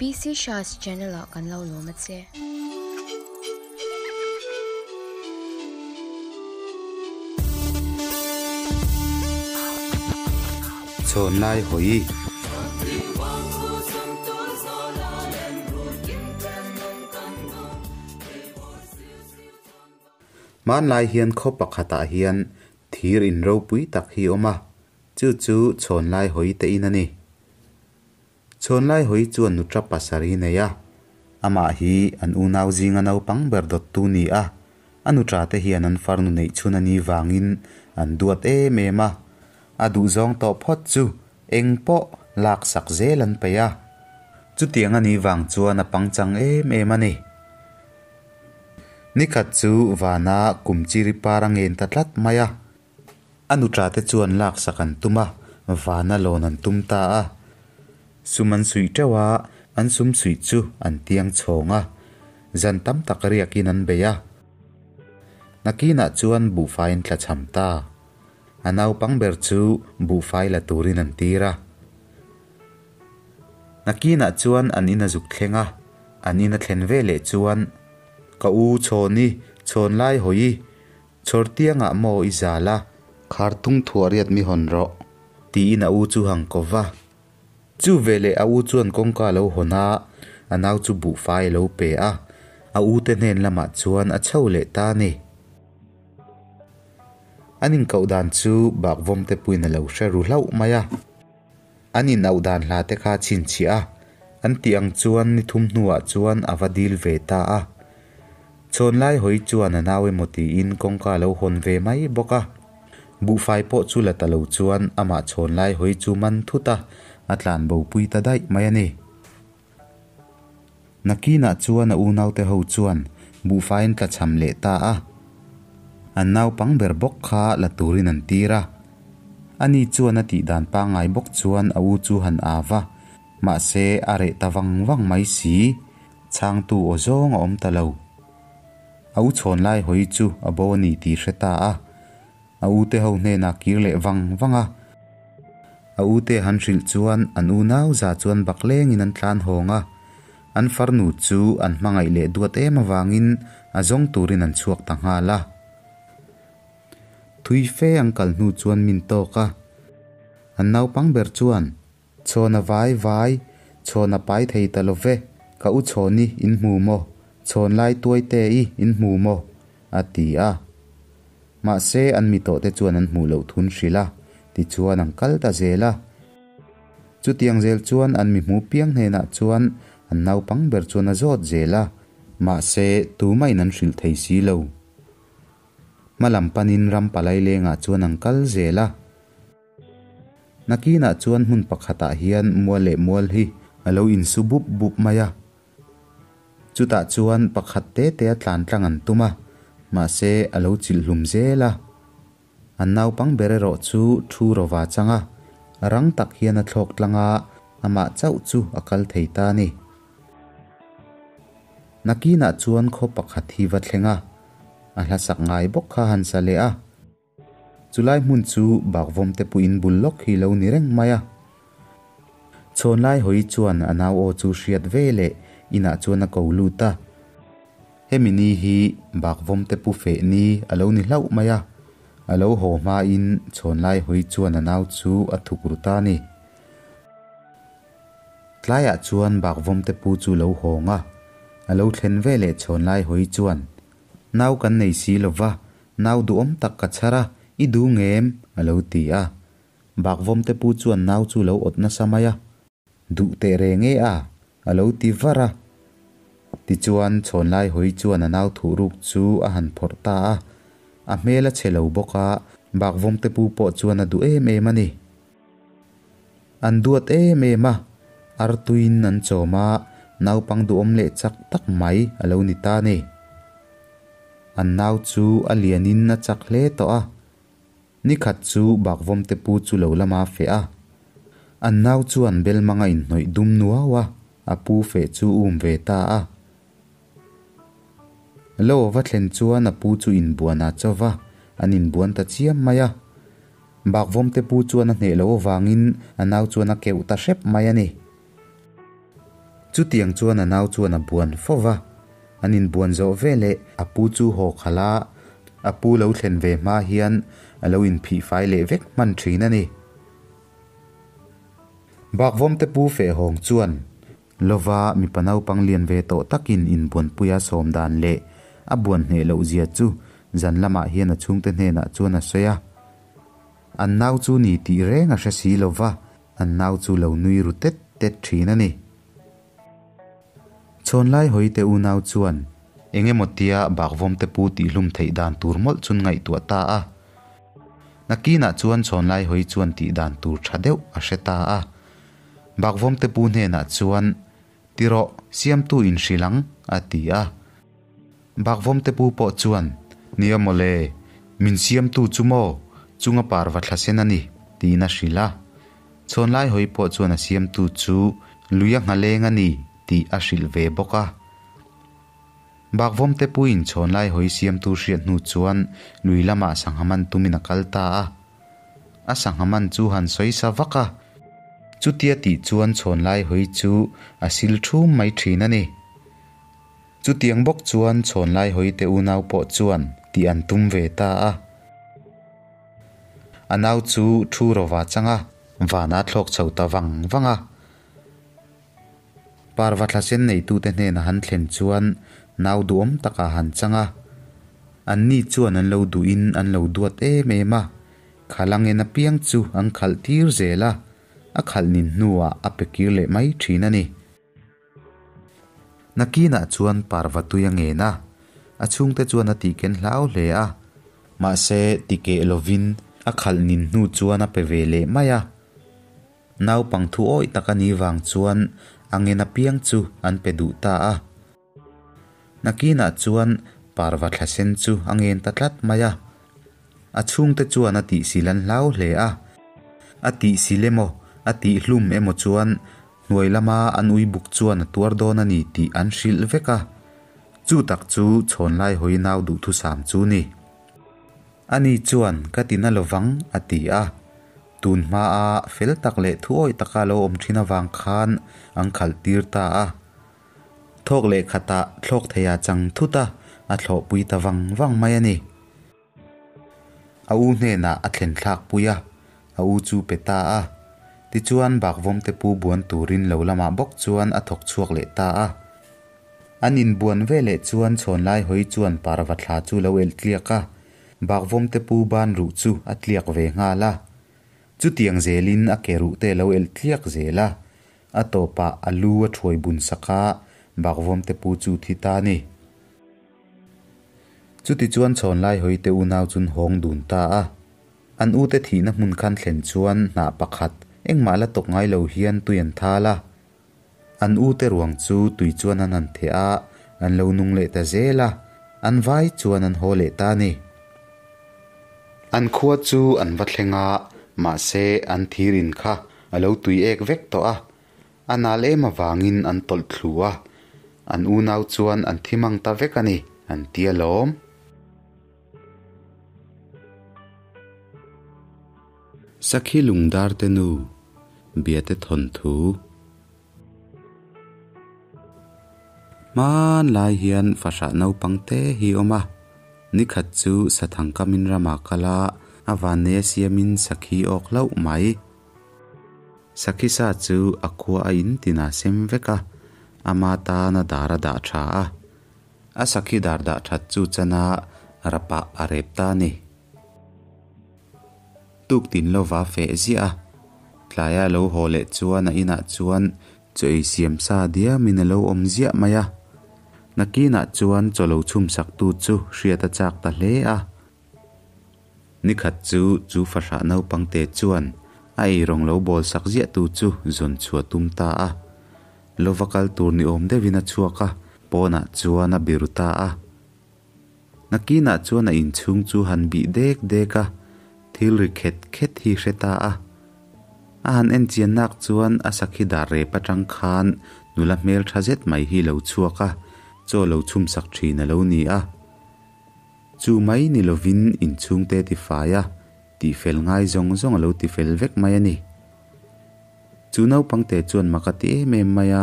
BC Shots channel kan lo lo ma che Cho nai hoi. Man lai hian kho pakhata hian thir in à ro pui tak hi oma chu chu chon lai hoi te in ani chon lai hoi chuan nu tra pasari ne ya ama hi an u nau zinga nau pang ber dot tu ni a. Anu tra te hian an far nu nei chun ani wangin an duat e me ma. Adu zong to phot chu, eng po, lak sak zelan pe ya chu tiang ani wang chuan a pangchang e me ma ni. Nikhat chu wana kumchiri parang en tatlat maya anu tra te chuan lak sakan tuma wana lon an tum ta a suman sui tewa an sum sui chu an tiang chonga zan tam tak riakin an beya nakina chuan bu fain tla cham ta. Anau pangber chu bu fai la turin an tira. Nakina chuan an ina zuk thlenga an ina thlen ve le chuan. Ka u choni chon lai hoi. Chortianga mo izala. Khartung thuariat mi honro ti ina u chu hang kova chu vele a u chuan kongka lo hona anau chu bu fai lo pe a. A u te nen lama chuan a chho lệ ta ni. Anin kau dan chu bak vom te puina lo hre ru hlau a. Anin au dan hla te kha chin chi a. An tiang chuan ni thum hnuah chuan avadil ve ta a. Chon lai hoi chuan a nawe moti in kongka lo hon ve mai boka bu fai po chu la talo chuan ama chon lai hoi chu man thuta atlan bo pui ta dai, mai ani nakina chuan a u nau te ho chuan, bu fain tla cham le ta a. An nau pang ber bok kha la turin an tira. Ani chuan a ti dan pa ngai bok chuan a u chu han awa ma se are tawang wang mai si. Chang tu o zong om talo au chon lai hoi chu, a bo ni ti hreta a. A u te ho hne na kir le wang wanga a u te han hril chuan an u nau za chuan bakleng in an tlan honga an far nu chu an hmangai le duat em awangin a turin an chuak ta nga la thui fe angkal nu chuan min to ka an nau pang ber chuan chona vai vai chona pai thei talove ka u choni in mu mo chon lai tuai te i in mu mo ati a. Ma se an mi to te chuan an mu lo thun shrila ti chuan ang kal ta zela chu zel chuan an mi mu piang hne na chuan an nau pang ber chuan a zot zela. Ma se tu mai nan hril thei si lo malam panin ram palai le nga chuan ang kal zela nakina chuan hun pakhata hian mual le mual hi alo in su bup maya. Chuta chuan pakhat te te atlan tlang an tuma. Ma se alo chil hlum zela an naupang bere ro chu thu ro wa changa. Rang tak hian a thlok tlanga ama chau chu akal thei ta ni. Nakina chuan kho pakhat hi wa thlenga. A hla sak ngai bok kha han sa le a. Chulai mun chu bakvom te pu in bullok hi lo ni reng maya. Chon lai hoi chuan anaw o chu hriat ve le ina chuan a ko lu ta. Hemini hi bakvom te pu fe ni alo ni hlau maya. Alo ho ma in, chon lai hoi chuan anaw chu a thuk ru ta ni. Tlaya chuan bak vom te pu chu lo honga alo, thlen ve le chon lai hoi chuan. Nau kan nei si lova nau du om tak ka chara i du ngem. Alo, ti a. Bak vom te pu chuan nau chu lo ot na samaya du te re nge a. Alo, ti vara ti chuan chon lai hoi chuan anaw thu ruk chu a han phor ta a. a mela chelo boka bak vom te pu po chuan a du em em ani an duat em em a. Ar tuin an choma naw pang du om le chak tak mai alo ni ta ni. An naw chu a lianin na chak hle to a ni khat chu bak te pu chu lo lama fe a an naw chu an bel manga in noi dum nuwa wa a pu fe chu um ve ta a lo va thlen chuan a pu chu in buana chowa an in buan ta chiam maya. Bak vom te pu chuan a hne lo wangin anau naw chuan a keu ta hrep mai ani chu tiang chuan a nau chuan a buan fowa anin buan zo vele a pu chu ho khala a pu lo thlen ve ma hian, a lo in phi fai le vek man thina ni. Bak vom te pu fe hong chuan. Lova mi panau pang lian ve to takin in buan puya som dan le a buan hne lo zia chu. Zan lama hian a chung te hne na chuan a soya à. an à nau chu ni ti renga hre si lova an à nau chu lo nui ru tet tet thina ni chon lai hoi te u nau chuan. Enge motia bak te pu ti hlum thei dan tur mol chun ngai tu ta a nakina chuan chon lai hoi chuan ti dan tur thadeu a hreta a bak te pu hne na chuan. Tiro siam tu in shrilang atia ti bak vom te pu po chuan. Niamole min siam tu chumo chunga par wa thlasena ni ti na chon lai hoi po chuan a siam tu chu. Luya ngalenga ni ti a shil ve boka bak vom te puin chon lai hoi siam tu hriat nu chuan. Lui lama sanghaman tumina kalta a. A sanghaman chu han soi sa vaka ti chuan chon lai hoi chu. Asil thu mai thina ni chu tiang bok chuan chon lai hoi te u nau pawh chuan ti an tum ve ta a anau chu thu ro wa changa vana thlok chho ta wang wanga parwa thla sen nei tu te hne na han thlen chuan nau duom taka han changa an ni chuan an lo du in an lo duat e me ma. Khalang en a piang chu ang khal tir zela a khal nin nuwa a pekir le mai thina ni. nakina chuan parvatuya nge na achung te chuan a tiken hlau hle a ma se tike lovin a khalnin hnu chuan a pevele maya naw pangthu oi takani wang chuan angena piang chu an pedu ta a. Nakina chuan parva thlasen chu angen tatlat maya. Achung te chuan ati silan hlau hle a ati silemo ati hlum emo chuan nuai lama an ui buk chuan tuar don ani ti an shil veka chu tak chu chhon lai hoi nau du thu sam chu ni ani chuan katina lovang ati a tun ma a fel tak le thu oi taka lo om thina wang khan ang khal tir ta a. Thok le khata thlok thaya chang thuta a thlo pui ta wang wang mai ani a u hne na a thlen thlak puya a. U chu peta a. ti chuan bak vom te pu buan turin lo lama bok chuan a thok chuak le ta a. Anin buan ve le chuan chhon lai hoi chuan parwa thla chu lo el tliak a. Bak vom te pu ban ru chu a tliak ve nga la. Chu tiang zelin a ke ru te lo el tliak zela a to pa alu a thoi bun saka bak vom te pu chu thi ta ni. Chu ti chuan chhon lai hoi te u nau chun hong dun ta a. An u te thina mun khan thlen chuan na pakhat. Engma la tok ngai lo hian tha thala an u te ruang chu tui chuan an an the a, an lo nung le ta zela an vai chuan an ho le ta ni. An khuwa chu an vathlenga ma se an thirin kha alo tui ek vek to a. Anal ema wangin an tol thlua an u nau chuan an thimang ta vek ani, an tia lom. Sakhi lungdar te nu. biate thon thu. Man lai hian fasha no pangte hi oma. Nikhat chu sathang kamin rama kala. Avane siamin sakhi ok lau mai. Sakhi sa chu akua ain tina sem veka. Amata na dara da tha. A sakhi dar da tha chu chana rapa arepta ni. Tuk tin lo wa fe zia. Tlaya lo ho le chuan a ina chuan choi siam sa dia, min lo om zia maya. Nakina chuan cholo chum sak tu chu hriata chak ta hle a. Ni khat chu chu fa sha no pangte chuan. Ai rong lo bol sak zia tu chu, zon chua tum ta a. Lovakal tur ni om devina chuaka pona chuan a biruta a. Nakina chuan a in chung chu han bi dek deka thil ri khet khet hi hreta a. ahan en chianak chuan asakhi dar re patang khan. Nula mel thazet mai hi lo chuaka cho lo chum sak thina lo ni a. Chu mai ni lovin in chung te ti faya ti fel ngai zong zong lo ti fel vek mai ani. Chu nau pangte chuan makati e me maya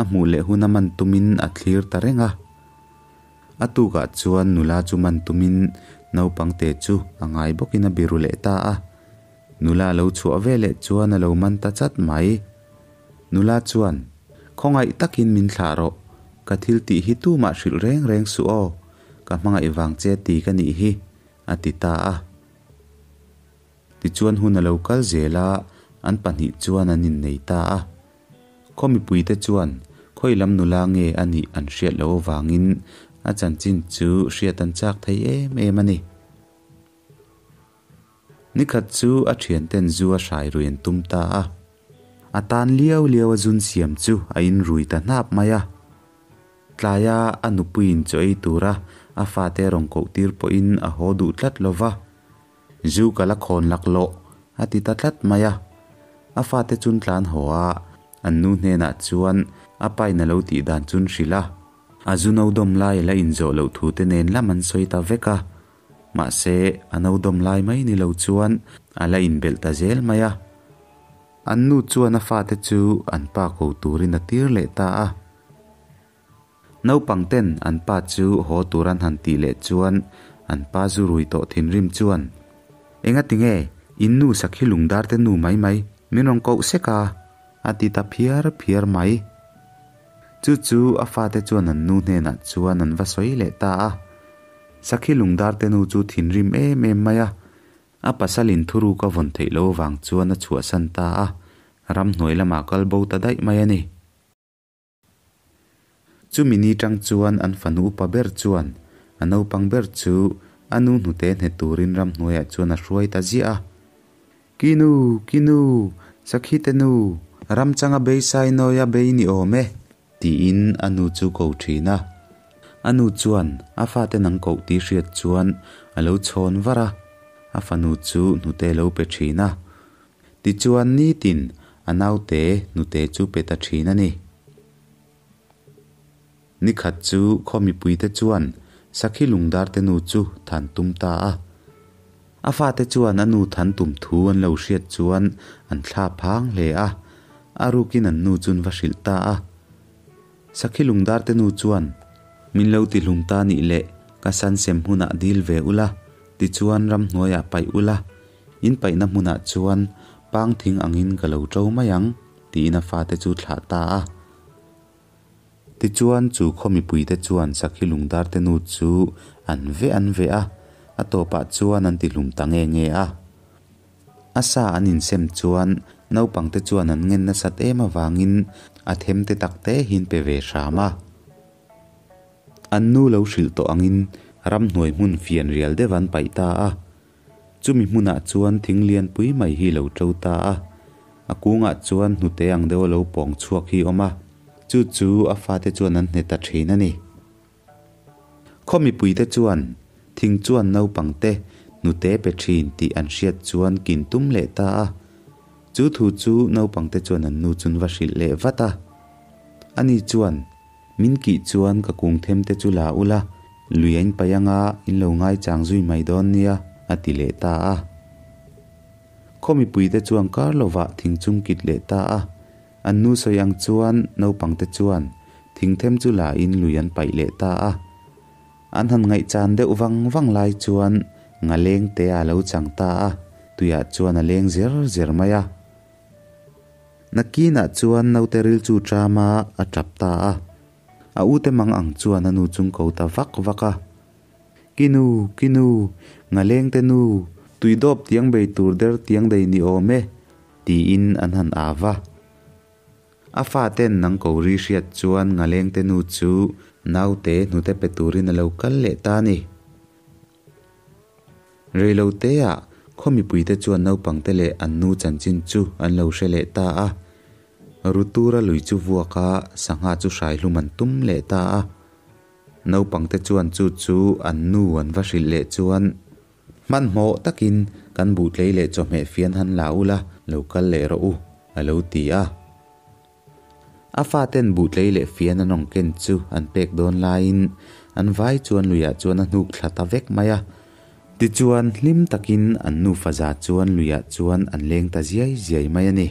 a. Mu le hunaman tumin a thlir tarenga atuga chuan nula chu man tumin. Nau pangte chu angai bokina birule ta a. nula lo chu ave le chuan a lo man ta chat mai. Nula chuan, khongai takin min thlaro ka thil ti hi tu ma hril reng reng su o. Ka manga iwang che ti ka ni hi. Atita a. Ti chuan hun a lo kal zela. An pahnih chuan an in nei ta a. Khomi puite chuan khoi lam nula nge ani an hriat lo wangin. A chan chin chu hriat an chak thei em em ani นี่ขัดจูอัจฉริยนเต็นจูอาชายรุยนตุมตาอัตานเลียวเลียวจุนเสียมจูอาอินรุยตานับมายาทลายาอนุปุยนจอยตัวระอาฟาเตรองกตีร์ปอินอโหดุทัดลวะจูกะละคนลักโลอาติตัดลัดมายาอาฟาเตจุนทลานหัวอันนู้นเนนัจวนอาไปนเลวตีดานจุนชิละอาจุนเอาดมไล่และอินโจเลวทูเตเนนละมันสวยตาเวกา mà sẽ anh đâu đom lai mấy ni lâu chuan. À la in bel ta zel maya an nu chuan a phát te chu, an pa cầu tu rin a tir lệ ta a. Bằng tên an pa chu ho turan hàn tỷ lệ chuan. An pa du rui to thiên rim chuan. Enga tinge innu sakhi lungdar te nu mai mai. Minong ko seka ti ta phiar phiar mai. Chu chu, a fa te chuan an nu hne na chuan an va soi le ta a. sakhi lungdar te nu chu thinri em em maya. A pasalin thuru ka von theilo wang chuan a chua san ta a. Ram hnoi lama kal bo ta dai maya ni. Chu mini tang chuan an fanu pa ber chuan. Anau pang ber chu anu nu te ne turin ram hnoi a chuan a hruai ta ji a kinu kinu sakhi te nu ram changa be sai no ya be ni o me. Ti in anu chu ko thina anu chuan a fa te nang ko ti hriat chuan alo chhon vara. A fanu chu nu te lo pe thina ti chuan ni tin anau te nu te chu pe ta thina ni. Ni khat chu khomi pui te chuan sakhi lungdar te nu chu than tum ta a. A fa te chuan anu than tum thu an lo hriat chuan an thla phang le a. Arukin an nu chun vasil ta a. Sakhi lungdar te nu chuan min lo ti hlum ta ni le ka san sem huna dil ve ula ti chuan ram hnuaya pai ula in pai na hmuna chuan pang thing angin ka lo to mayang ti na fa te chu thla ta a ti chuan chu khomi pui te chuan sakhi lungdar te nu chu an ve an ve a a to pa chuan an ti hlum ta nge nge a asa an in sem chuan no pang te chuan an ngen na sat em awangin a them te tak te hin pe ve rama an nu lo hril to angin ram hnuai hmun fian rial dewan pai ta a chumi hmuna chuan thing lian pui mai hi lo to ta a a kunga chuan hnute ang deuh lo pawng chuak hi oma chu chu a fa te chuan an hne ta thin ani khomi pui te chuan thing chuan no pangte nute pe thin ti an hriat chuan kin tum le ta a chu thu chu no pangte chuan an nu chun va hril le vata ani chuan min ki chuan ka kung them te chu la ula luyain payanga in lo ngai chang zui mai don nia ati le ta a. Khomi pui te chuan kar lova thing chung kit le ta a. An nu soyang chuan no pangte chuan, thing them chu la in luyan pai le ta a. An han ngai chan deuh wang wang lai chuan, nga leng te a lo chang ta a. Tuya chuan a leng zer zer maya nakina chuan no te ril chu trama a tap ta a. a u te mang ang chu an chung ko ta vak vaka kinu kinu ngaleng te nu tui dop tiang bei tur der tiang dei ni ome ti in an han awa fa ten nang ko ri riat chuan ngaleng te nu chu nau te nu te pe turin lo kal le ta ni. Rei lo te a khomi pui te chuan no pang te le an nu chan chin chu an lo she le ta a. rutura lui chu vuaka sanga chu hrai hluman tum le ta a no pang te chuan chu chu an nu an va hril le chuan man mo takin kan bu tlei le cho me fian han la ula local le ro u alo ti a a fa ten bu tlei le fian anong ken chu an pek don lain an vai chuan luya chuan an huk thlata vek maya ti chuan hlim takin an nu faza chuan luya chuan an leng ta ziai ziai mai ani